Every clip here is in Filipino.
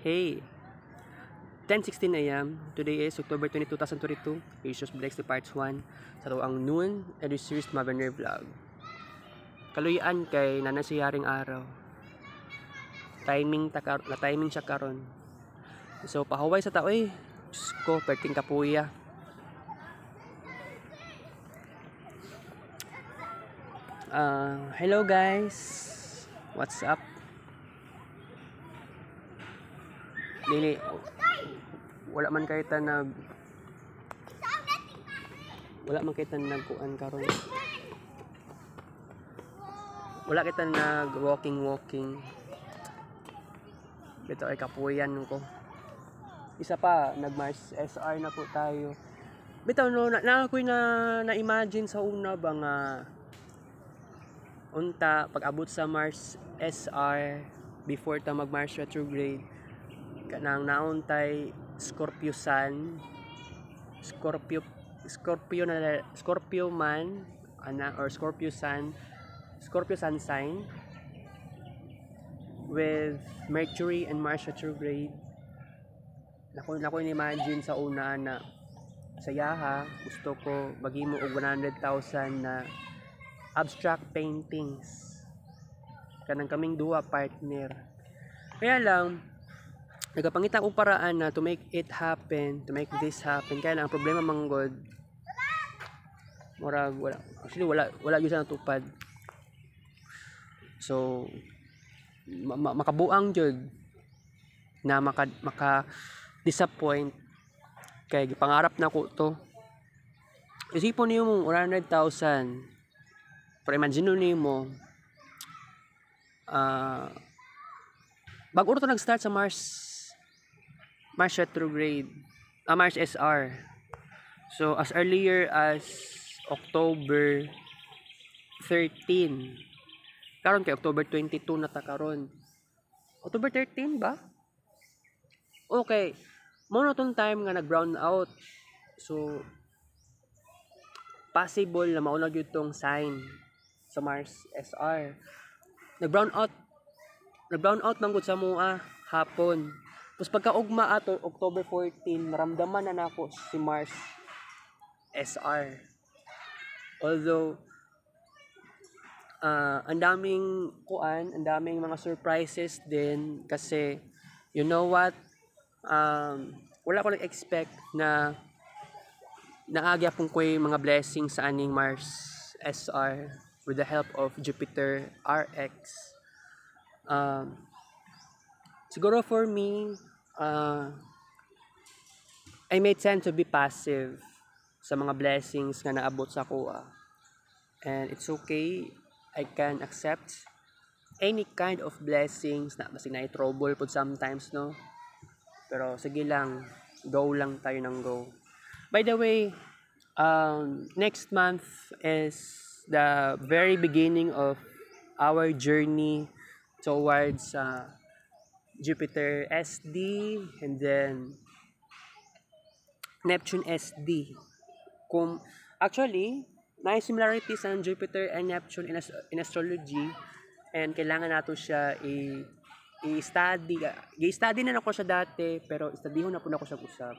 Hey! 10.16 a.m. Today is October 22, 2022. Precious Breaks the Parts 1 sa to ang noon edu series Mavener Vlog. Kaluyan kay nanasiyaring araw. Timing ta na timing siya karon. So pahuway sa tao eh. Diyos ko, perting kapuya. Uh, hello guys. What's up? Dili. Wala man kay nag wala man kay ta nagkuan karon. Wala kita nag walking walking. Ito ay kapuyan ko. Isa pa nag Mars SR na po tayo. Bitaw no na, na ako'y na na imagine sa una ba nga unta pag abot sa Mars SR before ta mag Mars retrograde kanang nauntay Scorpio Sun. Scorpio Scorpio na Scorpio man ana or Scorpio Sun Scorpio Sun sign with Mercury and Mars retrograde. Nako nako imagine sa una na sayaha gusto ko magimo og 100,000 na abstract paintings. Kanang kaming duwa partner. Kaya lang nagapangita og paraan na to make it happen, to make this happen. Kaya lang ang problema manggod murag wala actually wala wala gyud sa natupad. So ma ma makabuang jud na maka maka disappoint kay gipangarap na ko to. Isipon niyo mo 100,000 pero imagine niyo ah uh, bago to nag-start sa Mars Mars retrograde, uh, Mars SR. So, as earlier as October 13. Karon kay October 22 na ta karon. October 13 ba? Okay. Mo na time nga nag-brown out. So, possible na mauna gyud tong sign sa Mars SR. Nag-brown out. Nag-brown out man gud sa mua hapon. Tapos pagka-ugma ato, October 14, naramdaman na nako si Mars SR. Although, uh, ang daming kuan, ang daming mga surprises din kasi you know what? Um, wala ko nag-expect na naagya pong ko mga blessings sa aning Mars SR with the help of Jupiter RX. Um, siguro for me, uh, I made sense to be passive sa mga blessings nga naabot sa kuha. And it's okay. I can accept any kind of blessings na basig na trouble po sometimes, no? Pero sige lang, go lang tayo ng go. By the way, um, next month is the very beginning of our journey towards uh, Jupiter SD, and then Neptune SD. Kung, actually, may similarities ang Jupiter and Neptune in, in astrology and kailangan nato siya i i-study. I-study na ako siya dati, pero istudihon na po na ako siya usap.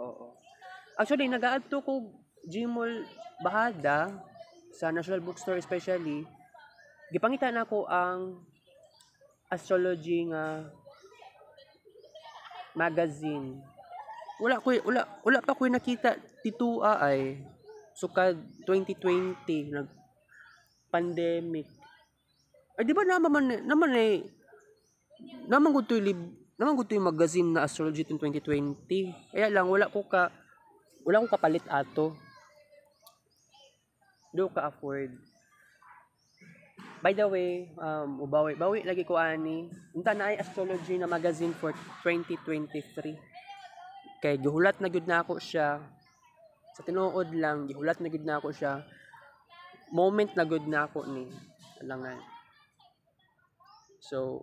Oo. Actually, nag-aadto ko Gmol Bahada sa National Bookstore especially. Gipangita na ako ang astrology nga magazine. Wala ko wala wala pa ko nakita titua ay sukad 2020 nag pandemic. Ay di ba naman naman eh naman gud to lib naman gud to magazine na astrology 2020. Kaya lang wala ko ka wala ko kapalit ato. Do ka afford. By the way, um, ubawi, bawi lagi ko ani. Unta na ay astrology na magazine for 2023. Kay gihulat na gud na ako siya. Sa tinuod lang, gihulat na gud na ako siya. Moment na gud na ako ni alangan. So,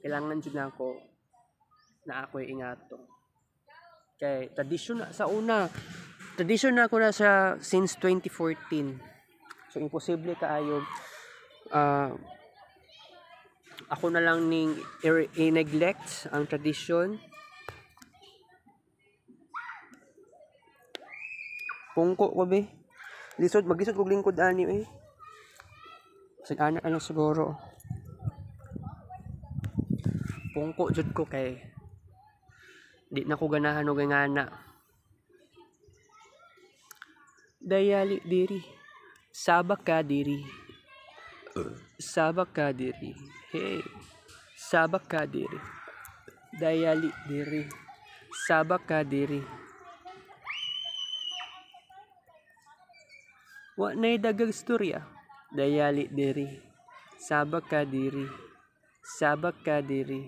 kailangan jud na ako na ako'y ingato. Kay tradisyon sa una, tradisyon na ako na sa since 2014 So imposible kaayo uh, ako na lang ning i-neglect ang tradisyon. Pungko ko be. Lisod, maglisod kog lingkod ani eh. Sig anak ano siguro. Pungko jud ko kay di na ko ganahan og ngana. Dayali diri. Sabak ka diri. Sabak ka diri. Hey. Sabak ka diri. Dayali diri. Sabak ka diri. Wa nay dagang istorya. Dayali diri. Sabak ka diri. Sabak ka diri.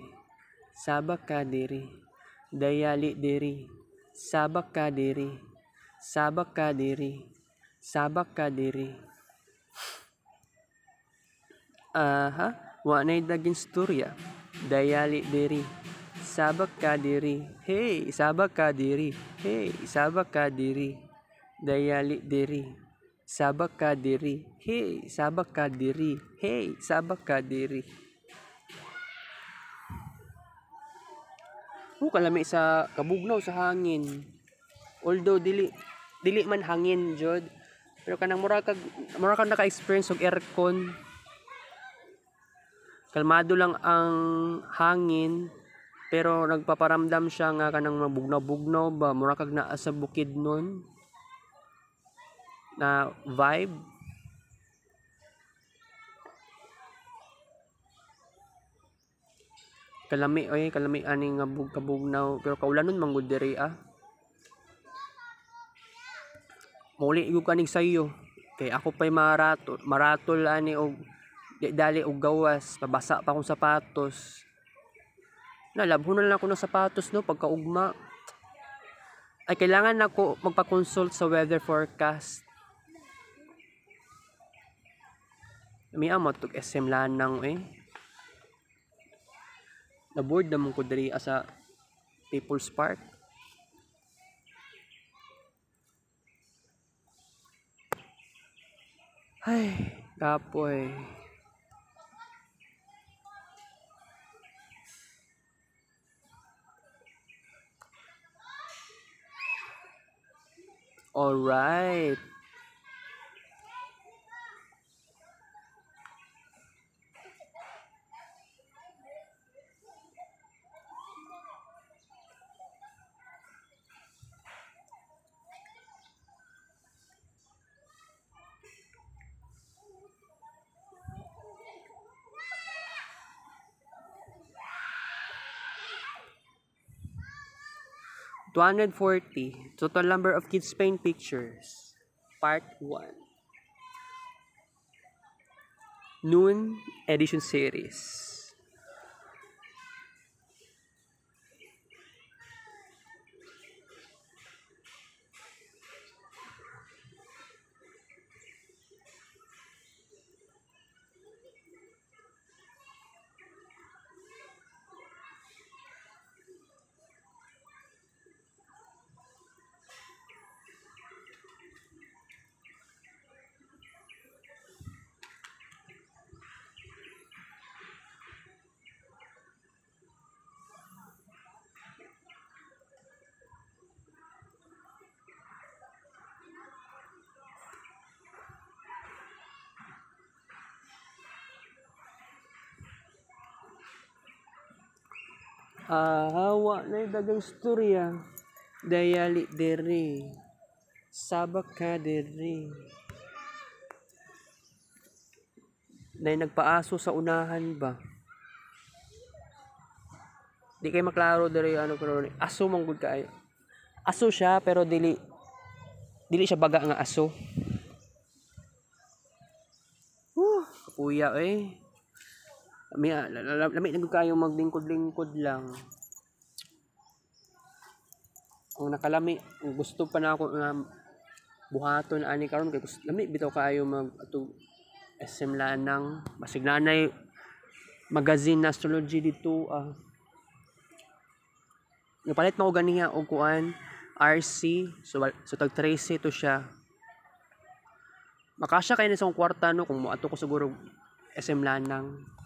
Sabak ka diri. Dayali diri. Sabak ka diri. Sabak ka diri. Sabak ka diri. Aha, wa nay daging istorya. Dayali diri. Sabak ka diri. Hey, sabak ka diri. Hey, sabak ka diri. Dayali diri. Sabak ka diri. Hey, sabak ka diri. Hey, sabak ka diri. Oh, kalami sa kabugnaw sa hangin. Although dili dili man hangin jud, pero kanang mura kag mura kag naka-experience og aircon. Kalmado lang ang hangin pero nagpaparamdam siya nga kanang mabugnaw-bugnaw ba mura kag naa sa bukid nun. Na vibe. Kalami oy kalami ani nga bug kabugnaw pero kaulanon man gud diri ah muli yung kaning sayo. Kay ako pa'y maratol maratol ani og dali og gawas. Pabasa pa akong sapatos. Nalabho na lang ako ng sapatos no pagkaugma. Ay kailangan nako magpa-consult sa weather forecast. Mi amo tug SM Lanang eh. Na board naman ko diri sa People's Park Ay, kapoy. Alright. 240 total number of kids paint pictures part 1 noon edition series. Dagang storya. Dayali dere. Sabak ka dere. Na nagpaaso sa unahan ba? Di kayo maklaro dere ano pero aso mong good kaayo. Aso siya pero dili dili siya baga nga aso. Uh, kapuya eh. Lami, lami na kayo maglingkod-lingkod lang. Ang nakalami, gusto pa na ako nga buhaton ani karon kay gusto lami bitaw kayo mag ato SM Lanang basig nanay magazine astrology dito ah. Napalit mo ganiya og kuan RC so so tag 13 to siya. Makasya kay ni sa kwarta no kung moadto ko siguro SM Lanang.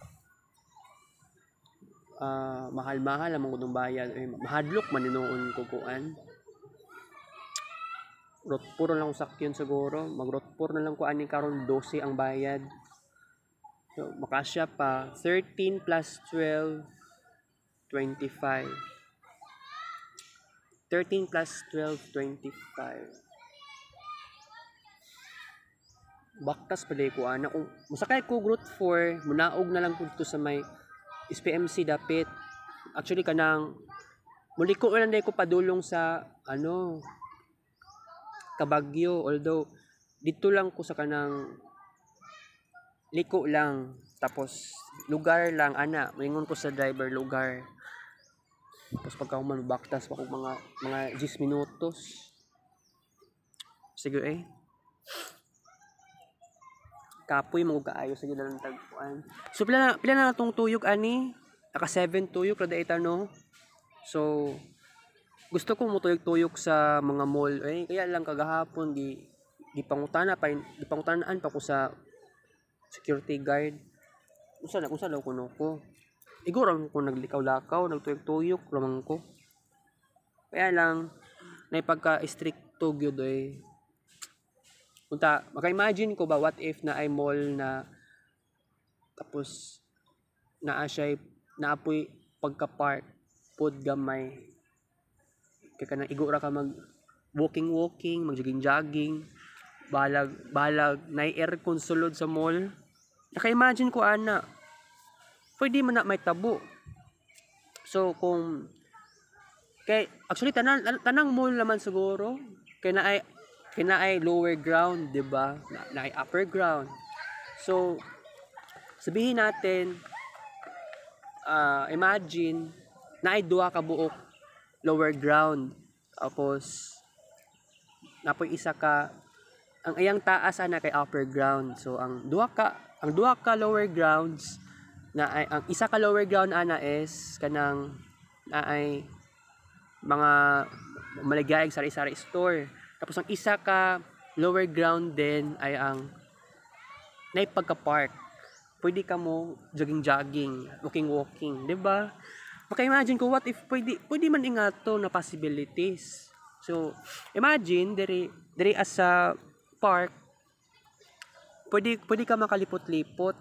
Ah, mahal-mahal ang mga bayad. Eh, mahadlok man ninuon ko kuan rotpur lang ko sakyan siguro. Mag rotpur na lang ko ani karon 12 ang bayad. So makasya pa. 13 plus 12 25 13 plus 12 25 baktas pala ko ana kung musakay ko route 4 munaog na lang ko dito sa may SPMC dapit. Actually kanang muliko na lang ko padulong sa ano Kabagyo. Although dito lang ko sa kanang liko lang. Tapos lugar lang ana. Maingon ko sa driver lugar. Tapos pagka man baktas pa ko mga mga 10 minutos. Sige eh kapoy mo kaayo sa gilang tagpuan so pila na pila na natong tuyok ani? Naka 7 tuyok ra dai no? So gusto ko mo tuyok-tuyok sa mga mall. Eh kaya lang kagahapon di di pangutana pa di pangutanaan pa ko sa security guard. Unsa na unsa daw kuno ko? Iguro ko naglikaw-lakaw nagtuyok-tuyok lamang ko. Kaya lang na pagka stricto gyud eh Unta, maka-imagine ko ba what if na ay mall na tapos naa siya naapoy pagka-park pod gamay. Kaya kanang igura ka mag walking walking mag jogging jogging balag balag na aircon sulod sa mall. Naka-imagine ko ana pwede man na may tabo. So kung kay actually tanang tanang mall naman siguro kay na ay kina ay lower ground, 'di ba? Na, na upper ground. So sabihin natin uh, imagine na ay duha ka buok lower ground. Tapos napoy isa ka ang iyang taas ana kay upper ground. So ang duha ka ang duha ka lower grounds na ay ang isa ka lower ground ana is kanang na ay mga maligayag sari-sari store tapos ang isa ka lower ground din ay ang na pagka-park. Pwede ka mo jogging-jogging, walking-walking, 'di ba? Maka-imagine ko what if pwede pwede man ingato na possibilities. So, imagine diri diri as a park pwede pwede ka makalipot-lipot.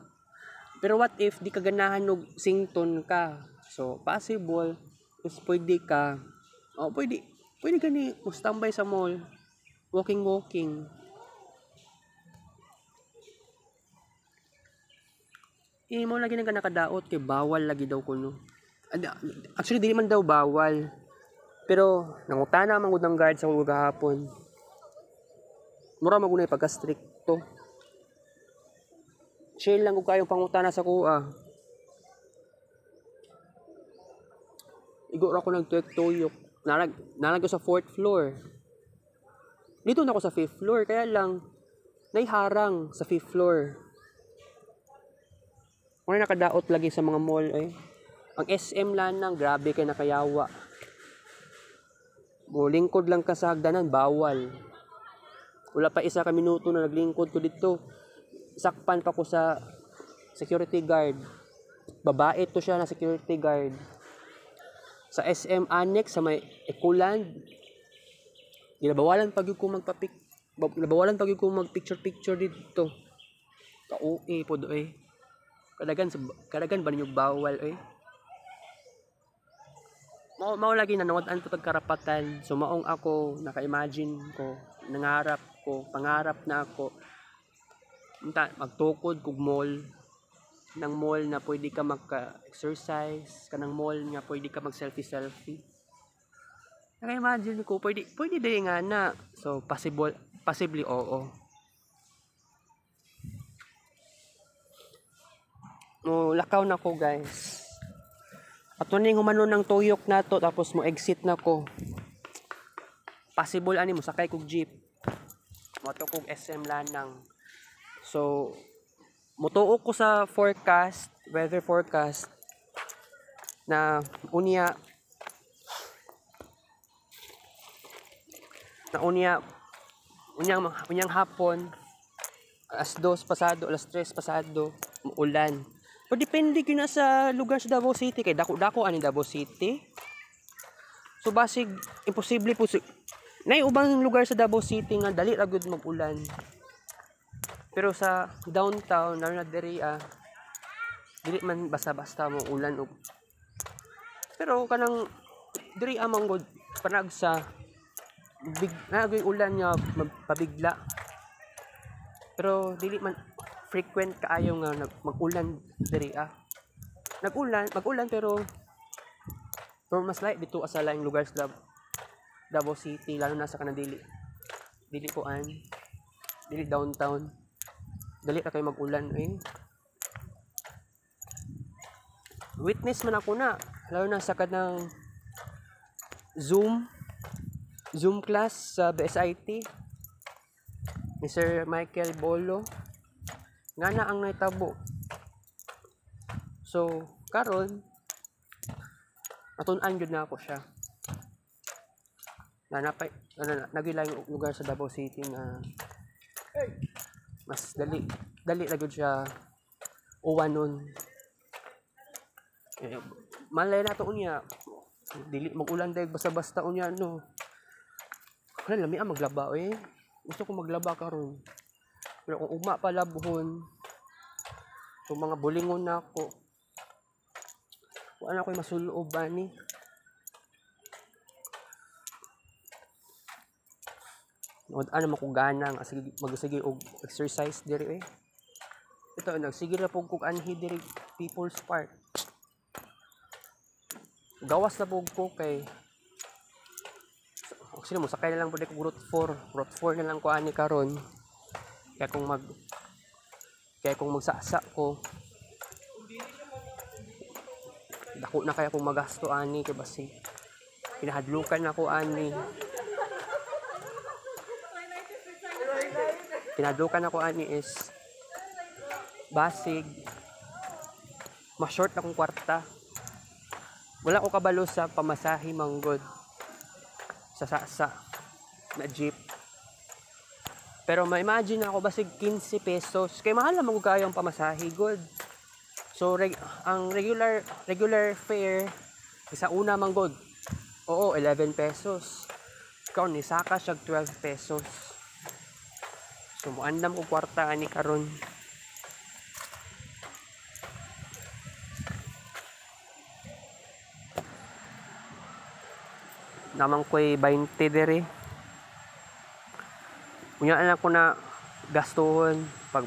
Pero what if di ka ganahan og sington ka? So, possible is pwede ka oh, pwede pwede ka ni standby sa mall walking walking. Eh mo lagi nga nakadaot kay bawal lagi daw kuno. Actually dili man daw bawal. Pero nangutana man gud ng guard sa ulo gahapon. Mura magunay pagka stricto chill lang kung kayong pangutana sa kuha. Igo ra ko nagtuyok nalag nalag ko sa fourth floor dito na ako sa fifth floor, kaya lang, naiharang sa fifth floor. Kung nakadaot lagi sa mga mall, eh. Ang SM lang nang, grabe kay nakayawa. Mulingkod lang ka sa hagdanan, bawal. Wala pa isa ka minuto na naglingkod ko dito. Sakpan pa ko sa security guard. Babae to siya na security guard. Sa SM Annex, sa may Ecoland, Ginabawalan pag ko magpapik Ginabawalan pag ko magpicture picture dito. Ka OA po do eh. Kadagan kadagan ba ninyo bawal eh. Mao mao lagi nanood-an po karapatan. So maong ako naka-imagine ko, nangarap ko, pangarap na ako. Unta magtukod kog mall ng mall na pwede ka magka-exercise, kanang mall nga pwede ka mag-selfie-selfie. Naka-imagine ko, pwede, pwede din nga na. So, possible, possibly oo. No, lakaw na ko guys. At ning humano ng tuyok na to, tapos mo exit na ko. Possible ani mo, sakay kog jeep. Moto kog SM lanang. So, mutuo ko sa forecast, weather forecast, na unya na unya unyang unyang hapon alas 2 pasado alas 3 pasado ulan Pero depende gyud na sa lugar sa Davao City kay dako-dako ani Davao City. So basig imposible po Nay ubang lugar sa Davao City nga dali ra gyud mag-ulan. Pero sa downtown na diri ah dili man basta-basta mo ulan og pero kanang diri amang god panag sa big nagoy ulan nga magpabigla. Pero dili man frequent kaayo nga nag mag-ulan diri ah. Nag-ulan mag-ulan pero pero mas light dito sa laing lugar sa Davao, City lalo na sa kanang dili. Dili ko an dili downtown. Dali ra kay mag-ulan eh. Witness man ako na lalo na sa kanang Zoom Zoom class sa BSIT ni Sir Michael Bolo. Nga na ang naitabo? So karon natun-an na ako siya. Na napay na, nagilay yung lugar sa Davao City na mas dali dali na siya uwan nun. Eh, malay na to unya. Dili magulan dahil basta-basta unya no wala lami ang maglaba eh. Gusto ko maglaba karon pero kung ugma pa labuhon so mga bulingon na ako. Wala ko'y masuloob ba ni Wad ano man ko gana nga sige magsige og exercise diri eh. Ito nagsige ra pug kog anhi diri People's Park. Gawas na pug ko kay Actually mo sakay na lang pud ko route 4. Route 4 na lang ko ani karon. Kaya kung mag kaya kung magsasa ko dako na kaya kung magasto ani kay basi pinahadlukan ako ani pinadlukan ako ani is basig ma-short akong kwarta wala ko kabalo sa pamasahe manggod sa sasa na jeep. Pero ma-imagine ako basig 15 pesos. Kay mahal naman kayo ang pamasahe good. So reg- ang regular regular fare sa una manggod oo 11 pesos. Ikaw ni saka siya 12 pesos. So, muandam ko kwarta ani karon. Naman ko'y 20 dere. Unya anak ko na gastuhon pag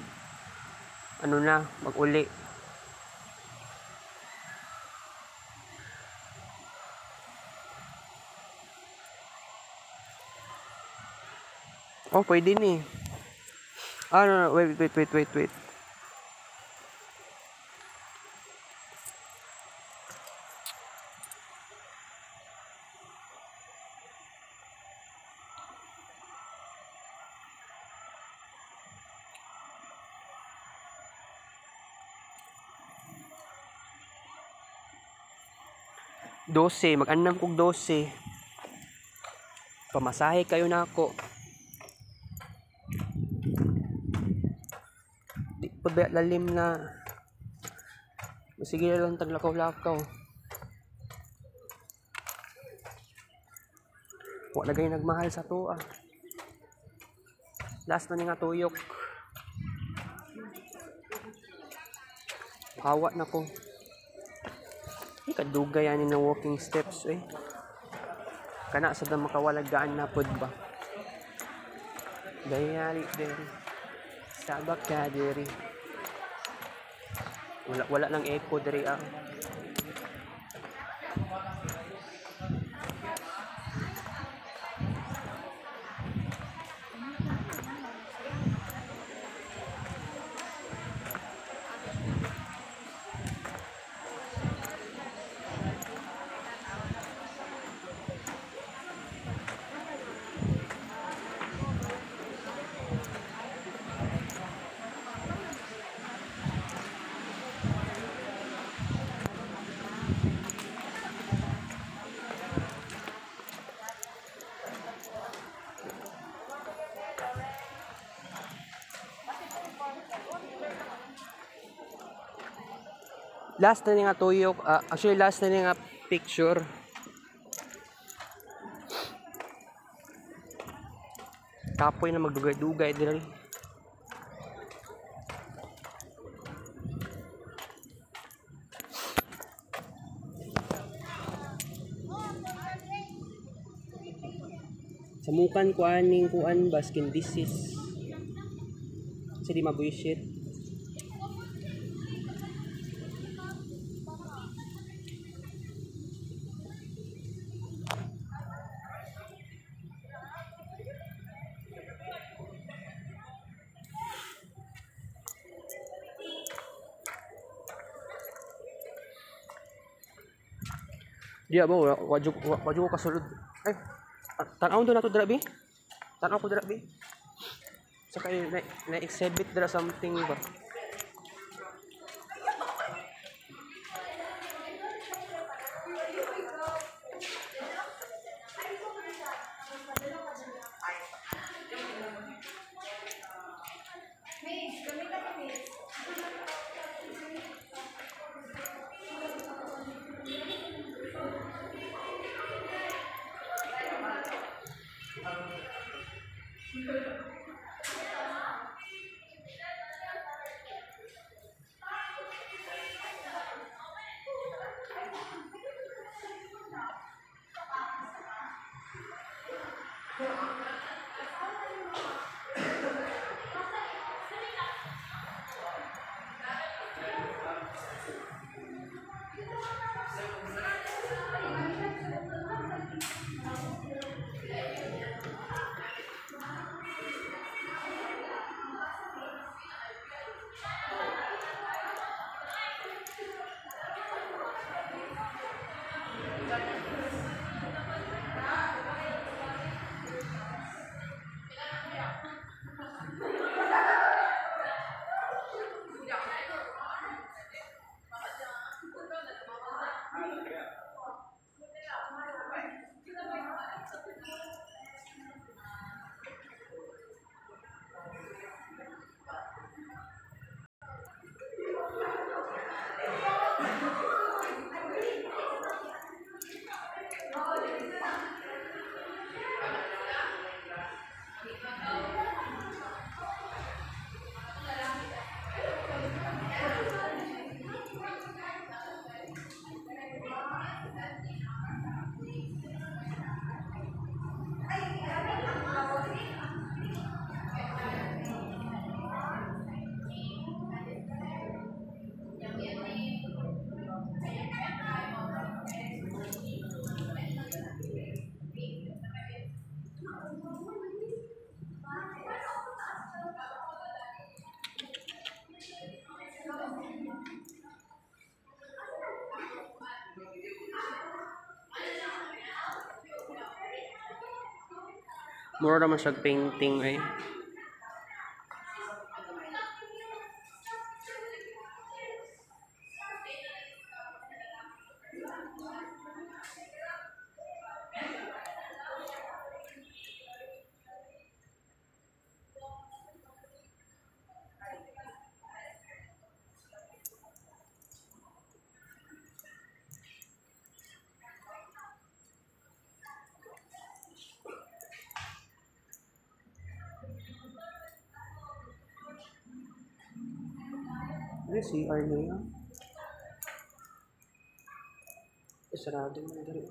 ano na, mag-uli. Oh, pwede ni. Ah, no, no, wait, wait, wait, wait, wait. Dose, mag-anam kog dose. Pamasahe kayo na ako. Di pa ba lalim na. Sige lang taglakaw-lakaw. Wa na gay nagmahal sa to ah. Last na ni nga tuyok. Hawa na ko. Ay, kadugay yan ng walking steps eh. Kana sa da makawalagaan na pod ba. Dayali diri. Sabak ka diri. Wala wala nang echo diri ah. Last na nga tuyok. ah, actually, last na nga picture. Kapoy na magdugay-dugay diri. Samukan ko aning kuan baskin disease. Kasi di mabuisit. Di ba wa wadyo wadyo ko kasulod. Ay, ah, tanaw do na to dira bi. Tanaw ko dira bi. Saka na, na exhibit dira something ba. Mura naman siya painting eh. CR na yan? Eh, sarado mo dali.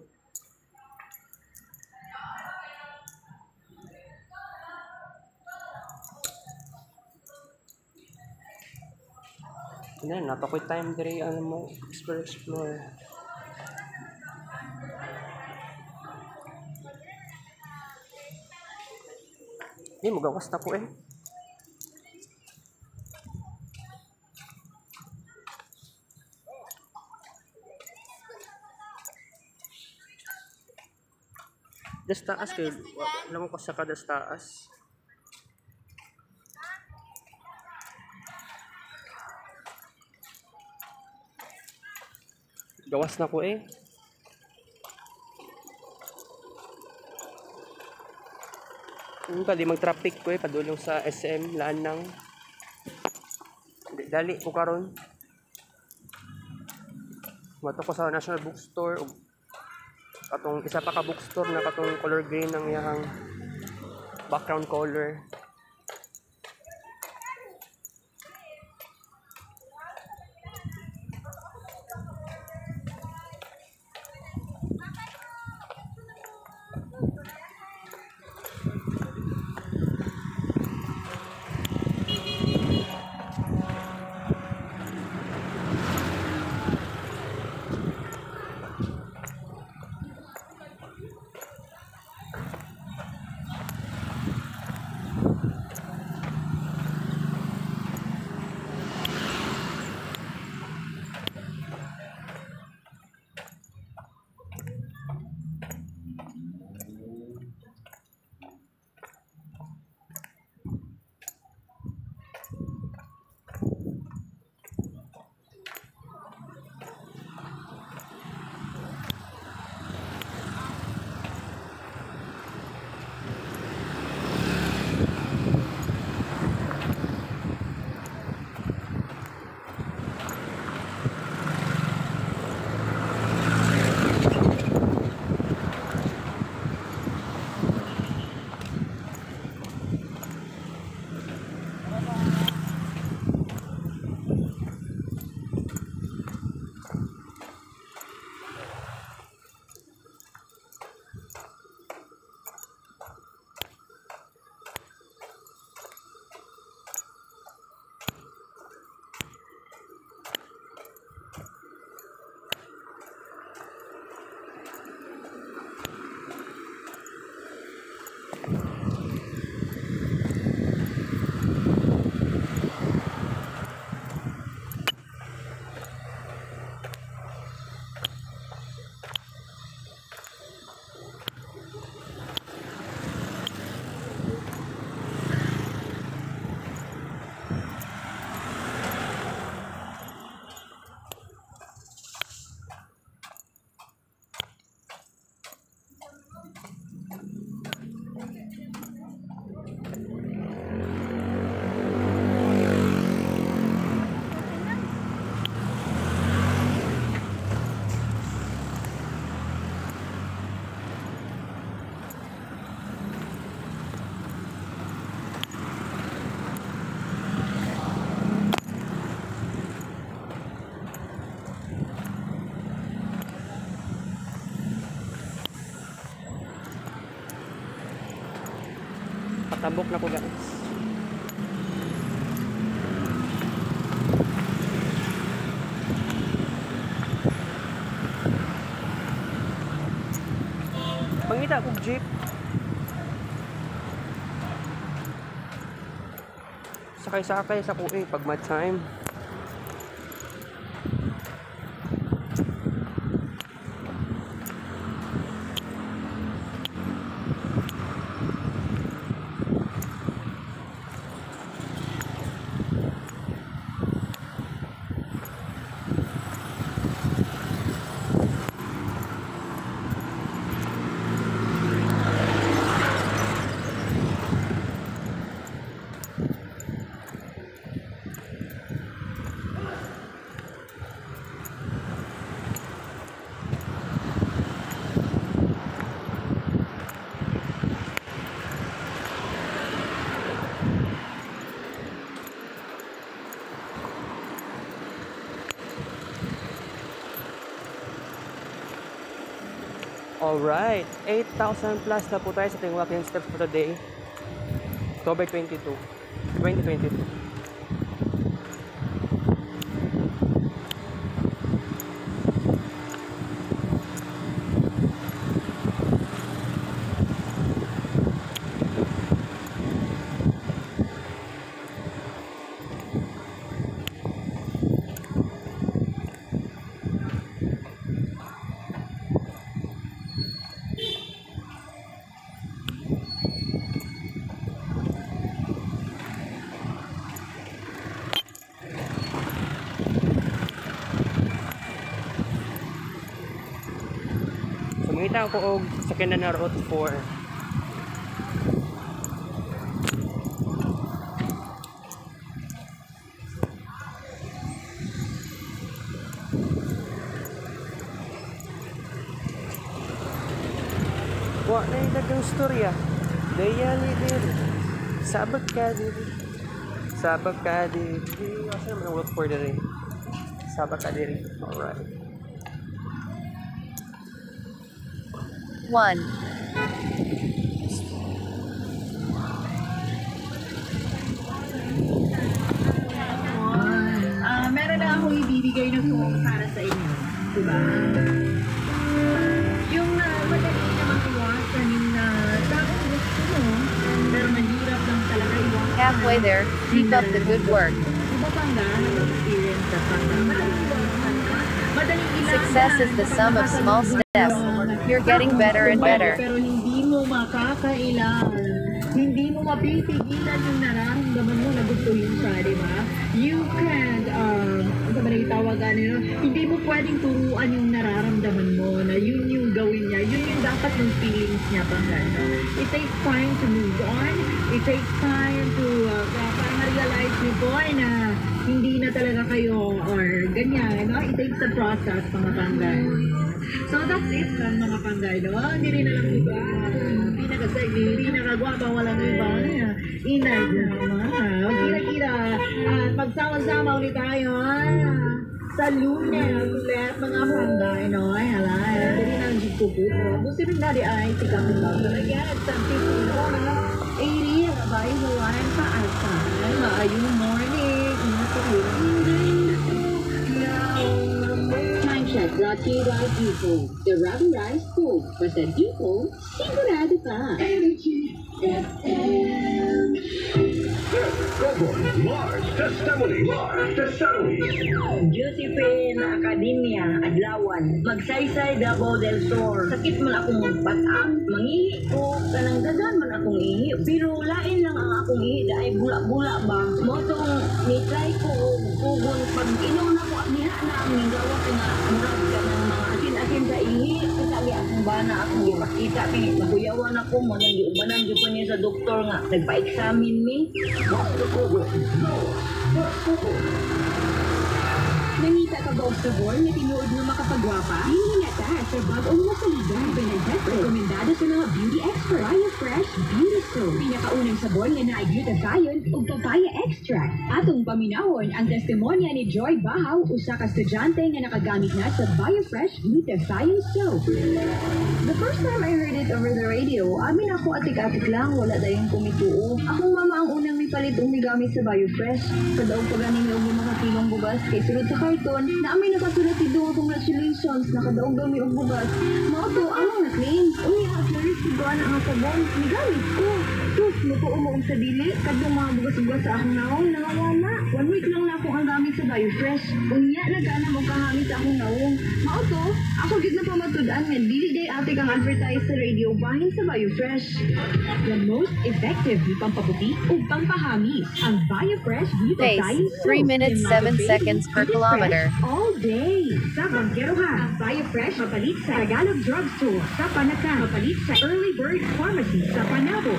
Ano yan, napakoy time diri ano mo, explore explore. Hindi, magawas na ko eh. Das taas kayo. Alam mo ko sa kada taas. Gawas na ko eh. Yung pa, di mag-traffic ko eh, padulong sa SM, laan ng. Dali ko karon. Mato ko sa National Bookstore katong isa pa ka bookstore na katong color green ng iyang background color. Patabok na ko guys. Pangita kog jeep. Sakay-sakay sa kuwi pag mad Alright, 8,000 plus na po tayo sa ating walking steps for today. October 22, 2022. na ako og sakyan na na route 4 Wa na yung dagang storya. Ah. Dayali din. Sabag ka din. Sabag ka din. Asa naman ang? Sabag ka. Alright. 1. Ah, meron na akong ibibigay na phone para sa inyo. Diba? Yung uh, madali naman iwasan yung uh, taong gusto mo, pero mahirap lang talaga iwasan. Halfway there, keep up the good work. Iba pang na, experience ka pa na iwasan ka. Madaling ilaban. Success is the sum of small steps. You're getting better and better. Pero hindi mo makakailan. Hindi mo mapipigilan yung nararamdaman mo na gusto yung siya, di ba? You can, um, ano ba na itawagan nyo? Hindi mo pwedeng turuan yung nararamdaman mo na yun yung gawin niya. Yun yung dapat yung feelings niya pang gano'n. It takes time to move on. It takes time to, uh, parang realize ni boy na hindi na talaga kayo or ganyan, no? It takes a process, mga panggay. So that's it lang mga panggay, no? Hindi rin alam iba. Hindi nakasexy, hindi nakagwapa, walang iba. Inay naman. Kira-kira. At magsama-sama ulit tayo. ah. Sa lunes ulit mga panggay, no? Ay, hala. Hindi na ang jikukupo. Busi rin na di ay it's something to know na 80, abay, Hawaiian pa alta. Maayong morning. Ingat ko brought to you by Eco. The Ravi Rice Cool. Basta Eco, sigurado ka. Mars Testimony. Mars Testimony. Josephine Academia, Adlawan. Magsaysay, Davao del Sur. Sakit man akong batak, mangihi ko, kanang dagan man akong ihi. Pero lain lang ang akong ihi, dahil bula-bula ba. Motong nitry ko, kugon, pag inom na ang ninggawa ka ng mga asin-asin sa ihi. Niya akong bana, akong ipakita. Nakuyawan ako, mo nang giubanan, di pa niya sa doktor nga. Nagpa-examine me. Nangita ka ba og sabor na tinuod nga makapagwapa? Dili nga ta sa bag-ong masaligan. Benedetto. Rekomendado sa mga beauty expert. Bio Fresh Beauty Soap. Pinakaunang sabor nga na glutathione ug papaya extract. Atong paminahon ang testimonya ni Joy Bahaw, usa ka estudyante nga nakagamit na sa Bio Fresh Glutathione Soap. The first time I heard it over the radio, amin ako atik-atik lang, wala dayong kumituo. Akong mama ang unang may palit gamit sa BioFresh. Sa daog pa ganin yung mga kilong bugas, kay sunod sa karton, na amin nakasulat ito ang congratulations, nakadaog daw may og bugas. Mga to, amang na claim. Uy, ha, service, iguan ang sabon, migamit ko. Sus, muto umuong sa dili, kadong mga bugas-bugas sa akong naong, nangawala. One week lang na ako ang gamit sa BioFresh. Unya, nagana mo kahamit sa akong naong. Mga to, ako gid na pamatudan nga dili day ate kang advertise sa radio bahin sa BioFresh. The most effective ni pampaputi ug pampahamis ang BioFresh Glutathione 3 minutes 7 seconds per kilometer. All day. Sa Banqueroha, ang BioFresh mapalit sa Tagalog Drugstore, sa Panakan, mapalit sa Early Bird Pharmacy, sa Panabo,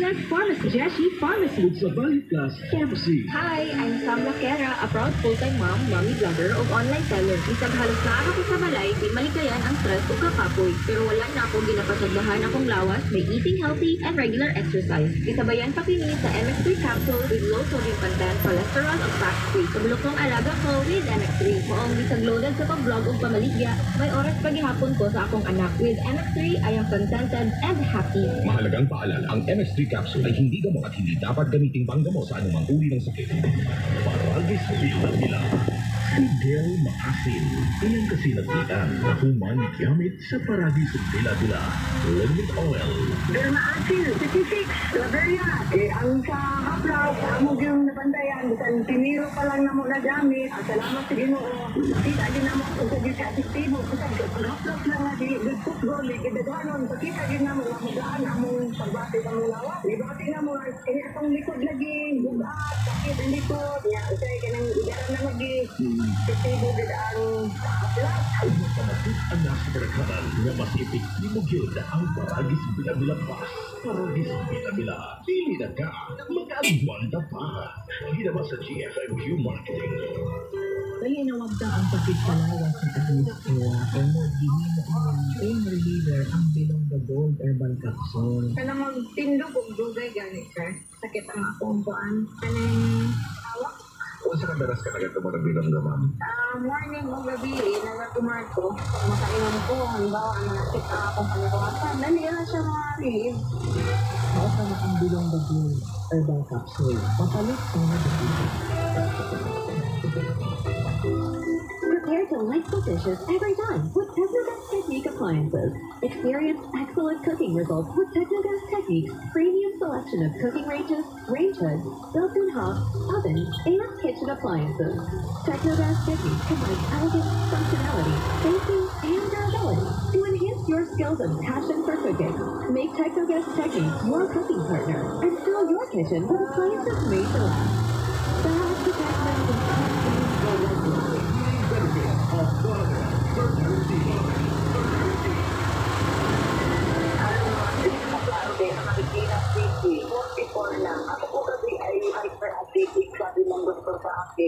Argilas Pharmacy, Jeshi Pharmacy. Sa Plus Pharmacy. Hi, I'm Sam Laquera, a proud full-time mom, mommy vlogger, ug online seller. Isang halos naa ako sa balay, di malikayan ang stress ug kakapoy. Pero wala na ako ginapasagdahan akong lawas by eating healthy and regular exercise. Isabayan pa kini sa MX3 capsule with low sodium content, cholesterol ug fat-free. Sa bulok ng alaga ko with MX3. Maong bisag loaded sa pag-vlog ug pamaligya, may oras pa gihapon ko sa akong anak. With MX3, I am contented and happy. Mahalagang paalala, ang MX3 capsule ay hindi gamot at hindi dapat gamiting panggamot sa anumang uri ng sakit. Paragis Bila-Bila. Si Del Maasin. Iyan kasi nagtian na human gamit sa Paragis Bila-Bila. Lemon oil. Derma Asil, 56, Laveria. Eh, ang sa haplaw, amo yung nabandayan, bisan tiniro pa lang na mo na gamit. Ah, salamat sa ginoo. Kita din na mo kung sa di ka aktibo. Bisan haplaw lang na di football, eh, kidadanon. Pakita din na mo, mamugaan among pagbati ng lawa. Ibati na mo, eh, atong likod lagi, bugat, sakit ang likod. Ya, usay ka nang igaran na lagi. Aktibo din ang haplaw. Pamatit ang nasa barakanan na masipik ni Mugyod ang Paragis Bila-Bila Plus. Paragis Bila-Bila. Pili na ka. Mag-alwanda pa. Ginawa sa GFMQ Marketing. Kaya nawagda ang sakit sa. Kaya mo gihimo ang pain reliever ang Bilong the Gold Herbal Capsule. Kaya magtindog kung dugay gani, sir. Sakit ang akong buwan. Kanang hawak. Kung sa kadalas ka nagad mo bilang gamam, Ah, morning o gabi, nagatuman ko. Makainom ko, halimbawa, ang nakit ang akong panibuhatan. Dali na siya ma-relieve. Mausa na ang Bilong the Gold Herbal Capsule. Papalit sa mga dito. Prepare delightful dishes every time with Technogas Technique appliances. Experience excellent cooking results with Technogas Technique's premium selection of cooking ranges, range hoods, built-in hobs, ovens, and kitchen appliances. Technogas Technique combines elegance, functionality, safety, and durability to enhance your skills and passion for cooking. Make Technogas Technique your cooking partner and fill your kitchen with appliances made to last. Back to Technogas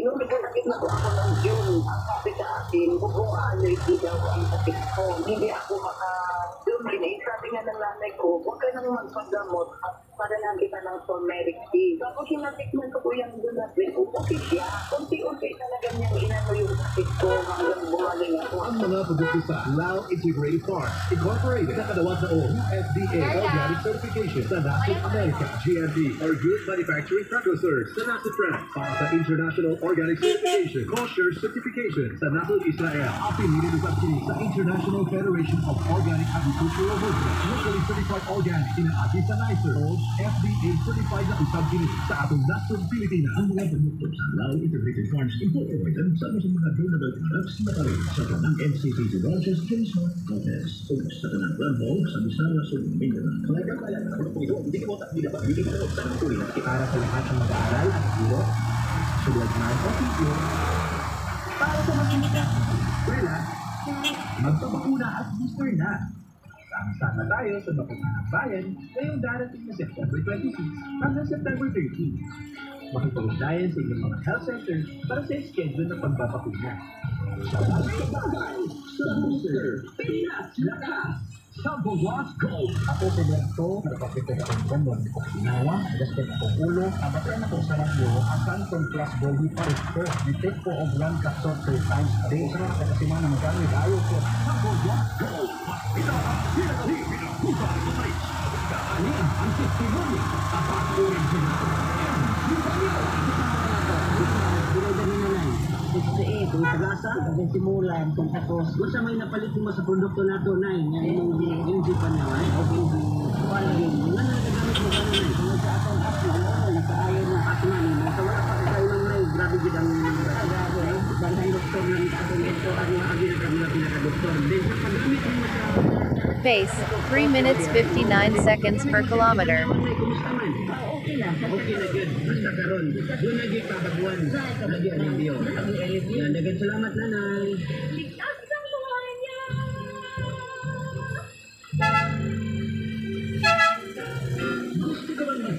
Nung nagkasakit na ako ng June, ang sabi sa akin, bubong allergy daw ang sakit ko. Hindi ako maka Dumlin, sabi nga ng nanay ko, huwag ka nang magpagamot at para lang kita ng turmeric tea. Tapos sinatikman ko po yung Dunapin, okay siya. Unti-unti ang Lao Integrated Farms Incorporated na o FDA Organic Certification sa America GMP or Good Manufacturing Practices sa France para sa International Organic Certification Kosher Certification sa Israel at pinili sa sa International Federation of Organic Agricultural Movement locally certified organic inaagi sa NICER o FDA certified na usab kini sa atong nasong Pilipinas ang mga produkto sa Lao Integrated Farms Incorporated sa mga mga durable products na sa tanang NCT branches Kingsmart Office o sa tanang Rambo sa Bisaya sa Mindanao. Kaya kaya na ako ito, hindi ko tak hindi ba hindi ko sa nang tuloy na Para sa lahat ng mag-aaral at guro, sulat man o video, para sa mag-imita, eskwela, magpapakuna at booster na. Sama-sama tayo sa bakuna ng bayan ngayong darating na September 26 hanggang September 13. Makipag-ugnayan sa inyong mga health centers para sa schedule ng pagbabakuna. sa booster. Pinas Lakas! Sampo Watch Gold! Ako si Berto, nagpapito akong gandon ko ginawa, gasket akong ulo, abatan ako sa radyo, asan kong plus body pares ko, detect ko og one capsule three times a day. Sa mga kakasimana magamit, ayaw ko. Sampo Watch Gold! Ito ang pinakali pinakahusay sa tayo. Kaanin ang testimony at ang original. Kung tagasa, kung simulan, kung tapos, kung sa may napalit mo sa produkto na to, nai, nga hindi, hindi pa na, ay, o hindi, quality, nga na nagagamit mo ka na, kung sa atong app na, oo, nakaayon na app na, ni, sa wala pa kayo ng may, grabe. gid ang, dahil ang doktor ng atong doktor, ang mga agil ang mga pinaka-doktor, then, sa paggamit mo sa, Pace 3 minutes 59 seconds per kilometer. Okay na. Good. Basta karon. Doon.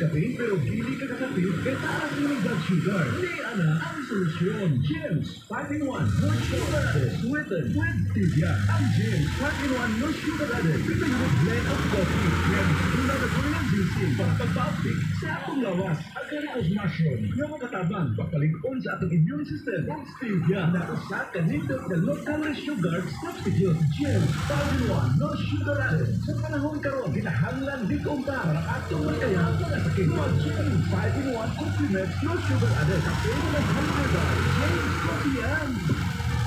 Gusto ka bang magkape pero hindi ka kakape? Kaya taas mo ng blood sugar. Hindi, ana, ang solusyon. Gems 5-in-1 No Sugar Added. Sweetened with Stevia. Ang Gems 5-in-1 No Sugar Added. Ito yung blend of coffee. Gems, nilagay ng juicing para pagpapik sa atong lawas. Ang kanilang mushroom. Yung makatabang, papalingon sa atong immune system. Ang Stevia na usa ka nito na low-calorie sugar substitute. Gems 5-in-1 No Sugar Added. Sa panahon karon, kinahanglan di kumpa para atong magkaya para sa kinwa. Gems 5-in-1 complements no sugar added. Kapag ng hunger bar, James Coffee.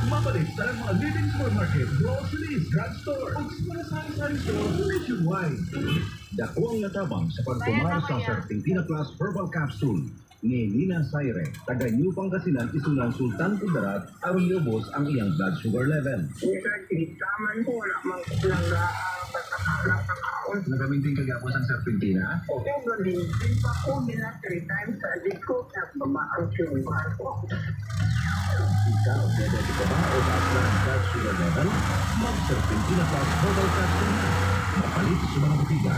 Mabalik sa mga leading supermarket, groceries, drugstore, o mga sari-sari store nationwide. Dakuang natabang sa pagkumar sa Serpentina Plus Herbal Capsule ni Nina Saire, taga New Pangasinan, Isunan, Sultan Kudarat, aron yobos ang iyang blood sugar level. Sir, titaman ko, wala mang langga ang pagkakalang sa kaon. Nagamitin kagapos ang Serpentina? Okay, galing. Di pa ko nila three times a day ko na tumaang sugar ko. Ikaw, pwede ka ba o taas na ang blood sugar level? Mag-Serpentina Plus Herbal Capsule na. Mapalit sa mga butiga.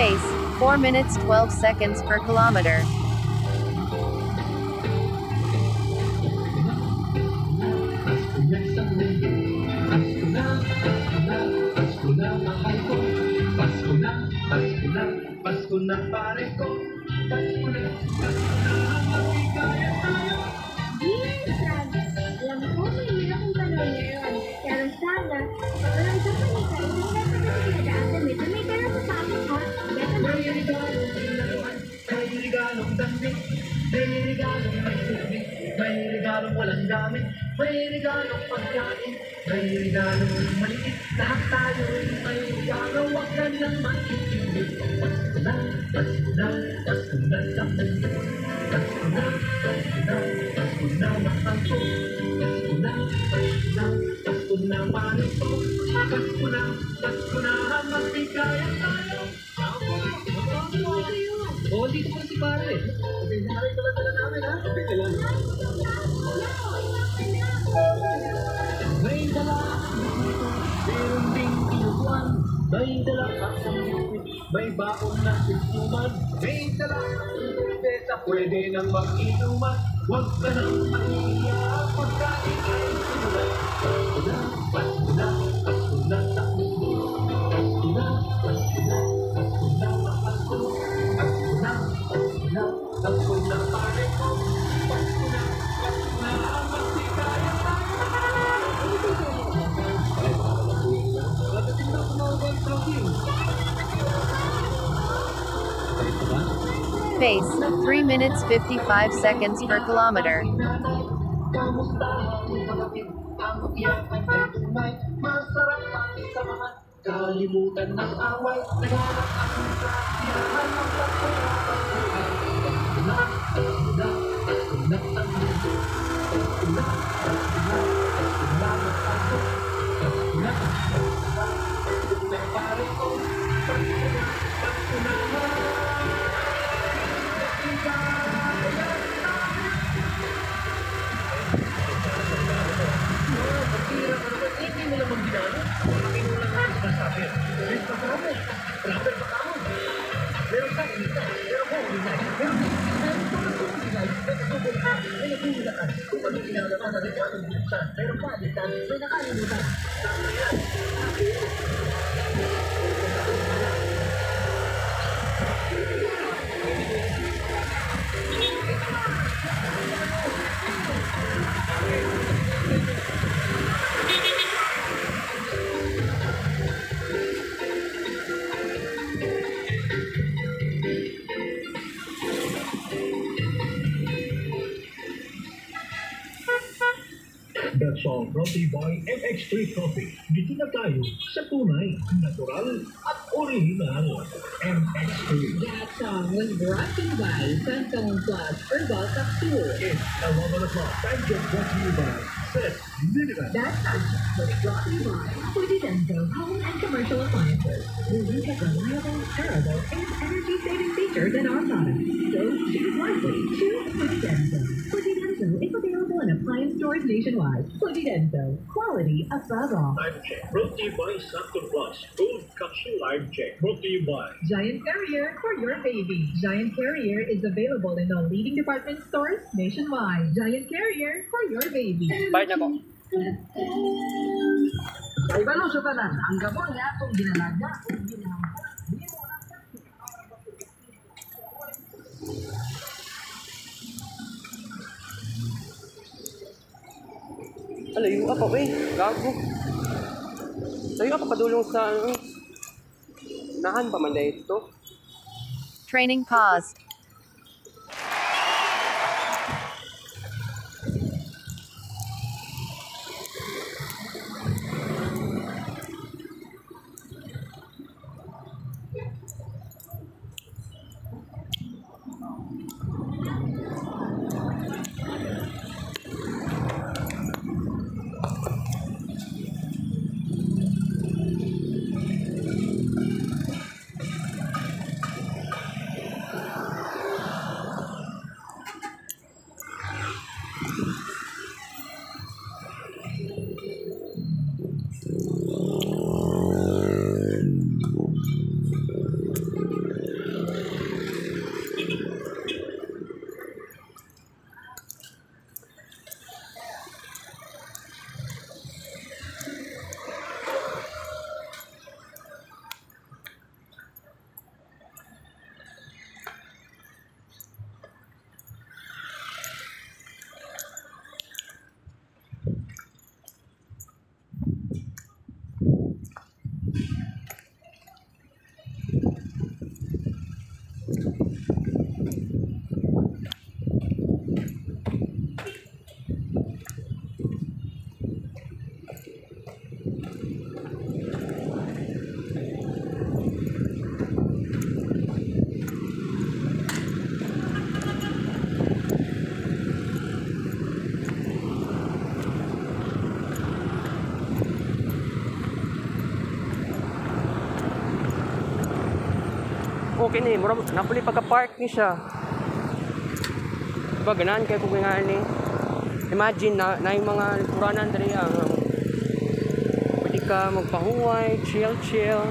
Pace 4 minutes 12 seconds per kilometer. Alam walang gamit, may regalong pagkain, may regalong maliit, lahat tayo may regalo, wag ka nang makikinig. Pasko na, Pasko na, Pasko na sa mundo. Pasko na, Pasko na, Pasko na mahal ko. Pasko na, Pasko na, Pasko na ko. Pasko na, Pasko na, magbigay tayo. Oo, dito pa si pare. Pinari May dala ang may baon na inuman. May dala ang pwede nang mag-inuman. Huwag ka nang mag-iiyak, pagkain ay na, Pasko na Pace 3 minutes 55 seconds per kilometer. Kalimutan ng away, ang That's all brought to you by MX3 Coffee. Dito na tayo sa tunay, natural at original. MX3. That song was brought to you by Santong Plus Herbal Capsule. It's a moment of love. Thank you brought to you by Set Minivan. That soundtrack was brought to you by Fujidenso Home and Commercial Appliances. We at reliable, durable, and energy-saving features in our products. So choose wisely. Choose Fujidenso. Fujidenso is available in appliance stores nationwide. Fujidenso. Quality above all. Live check. Brought to you by Santo Plus. Gold Capsule Live check. Brought to you by Giant Carrier for your baby. Giant Carrier is available in all leading department stores nationwide. Giant Carrier for your baby. Bayad na po. Ay, balo sa tanan, ang gabon nga atong ginalaga, kung ginalaga. Alayo ka pa, we. Gago. Layo ka pa padulong sa ano. Nahan pa man dahil ito. Training paused. Okay ni, mura napuli pagka-park ni siya. Diba, ganahan kayo kung nga ni. Imagine na, na yung mga puranan dali ang pwede ka magpahuway, chill, chill.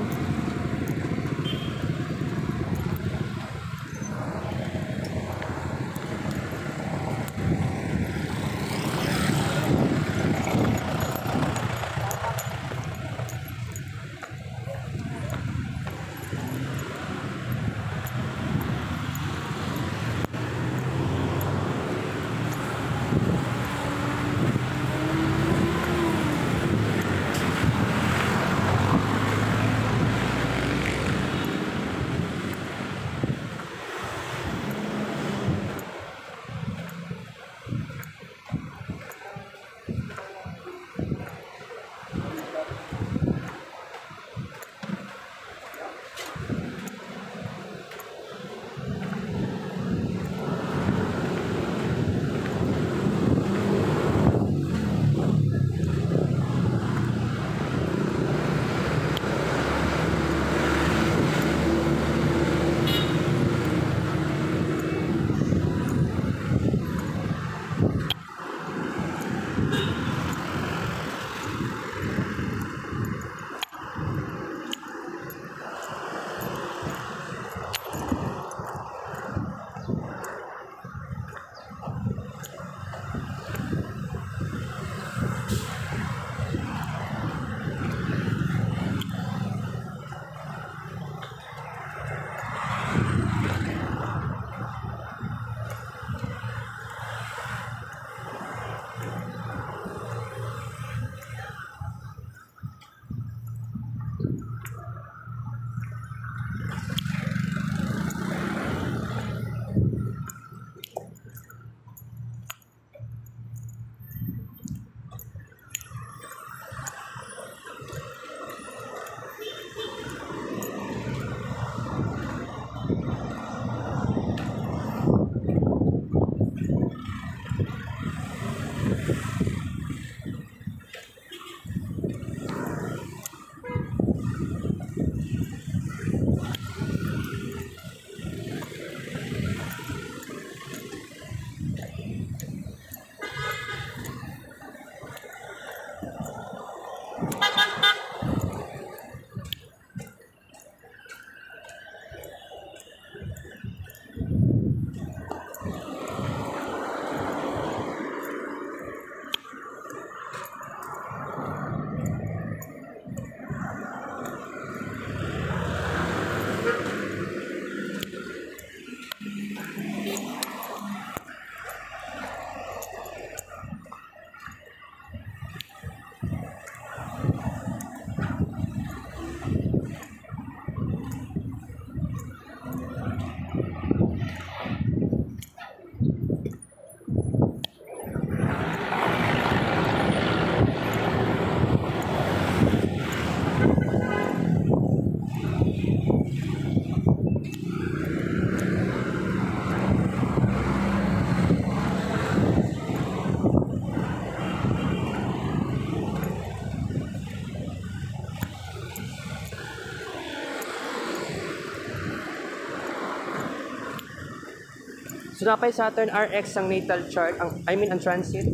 Napay Saturn RX ang natal chart, ang I mean ang transit.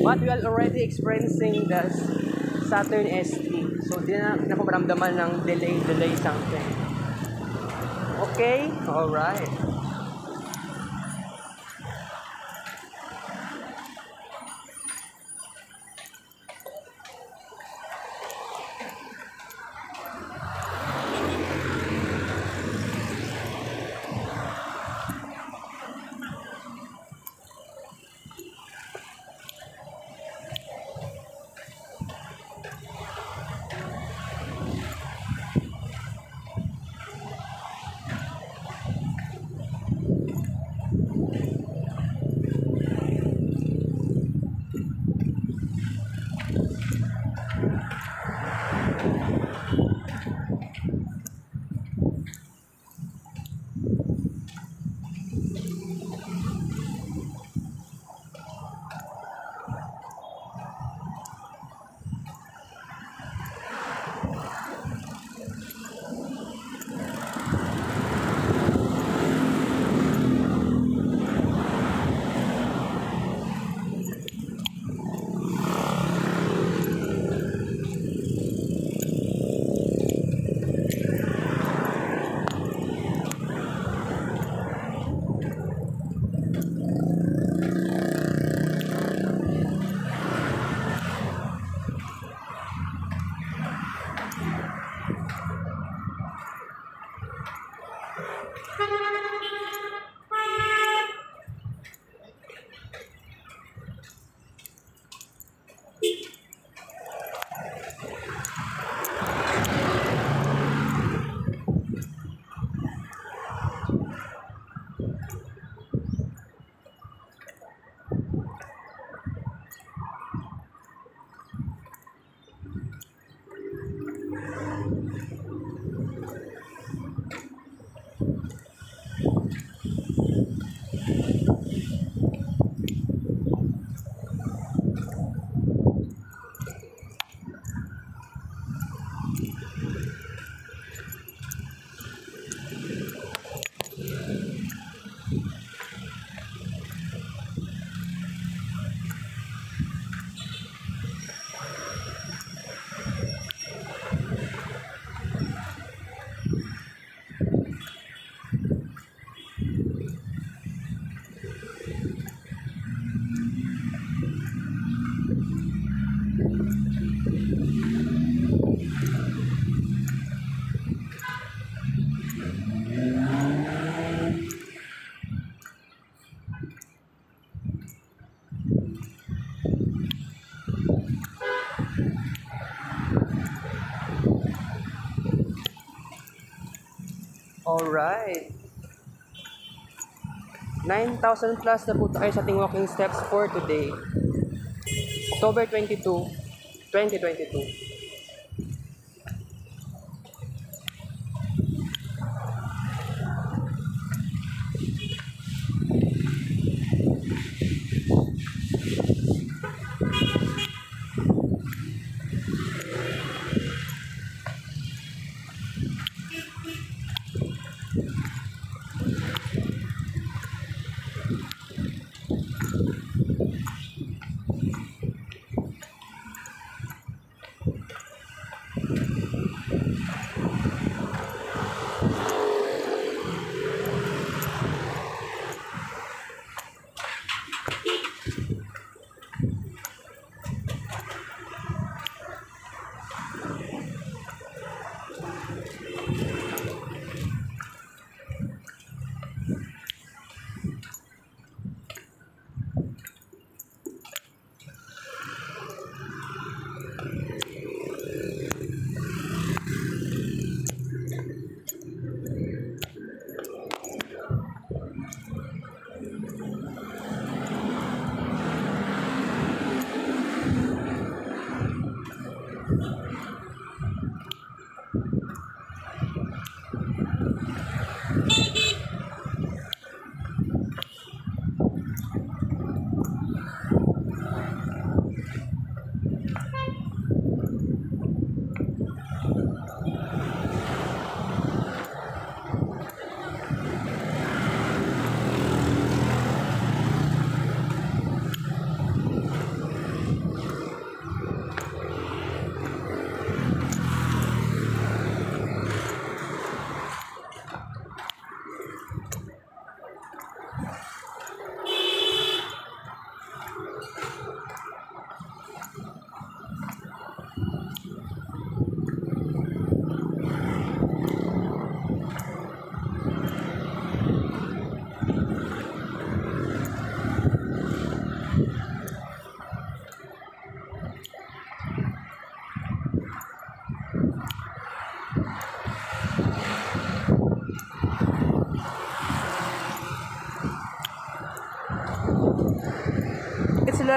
But we are already experiencing the Saturn ST. So di na, na ko maramdaman ng delay, delay something. Okay? Alright. Alright. 9,000 plus na po tayo sa ating walking steps for today. October 22, 2022.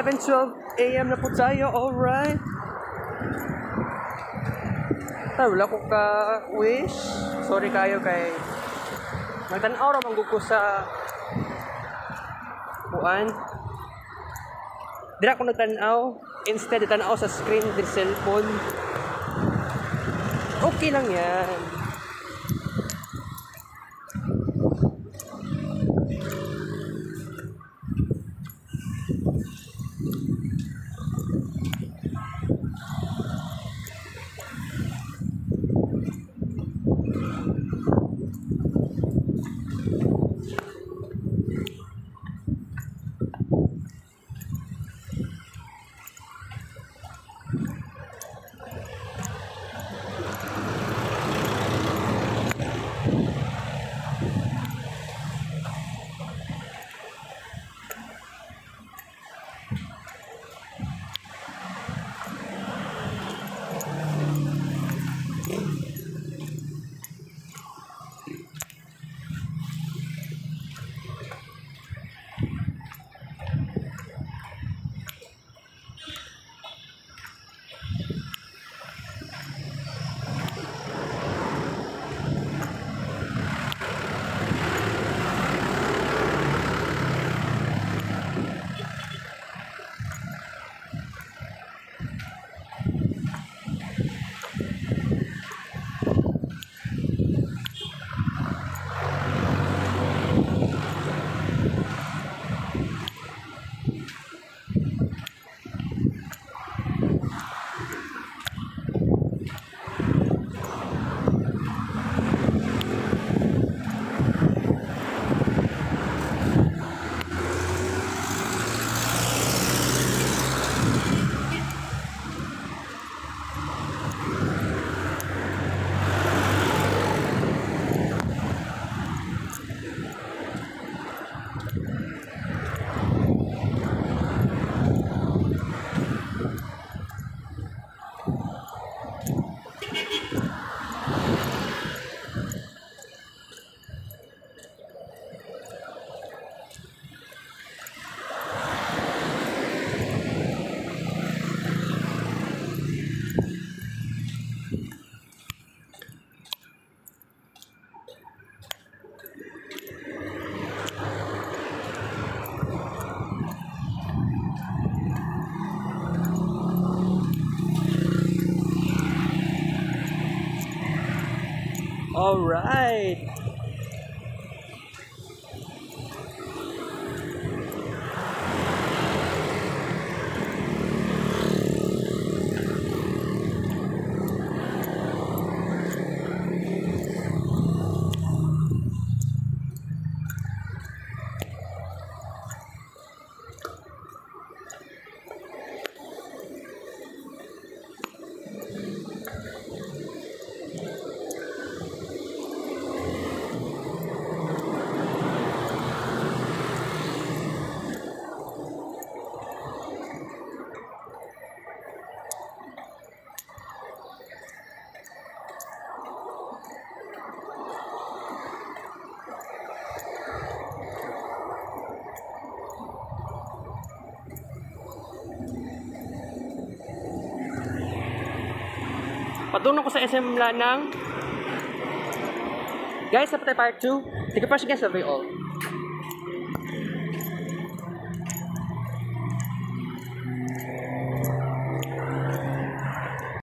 11.12 a.m. na po tayo, alright. Ay, wala ko ka wish. Sorry kayo kay Nagtanaw ra manggug ko sa kuan. Dira ko nagtanaw instead tanaw sa screen ng cellphone. Okay lang yan. Alright. Patunong ko sa SM Lanang. Guys, sa tayo part 2. Take a first guess of it all.